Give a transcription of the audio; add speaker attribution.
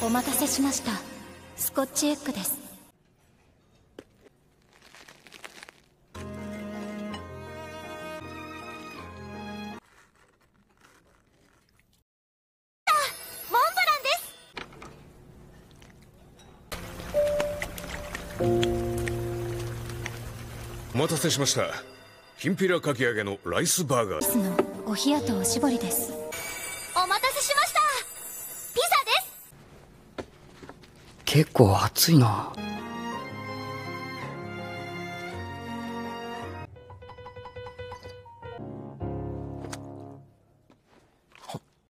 Speaker 1: お待たせしました。スコッチエッグです。
Speaker 2: お待たせしました。きんぴらかき揚げのライスバーガー。
Speaker 1: お冷やとおしぼりです。お待たせしましたピザです
Speaker 3: 結構暑いな。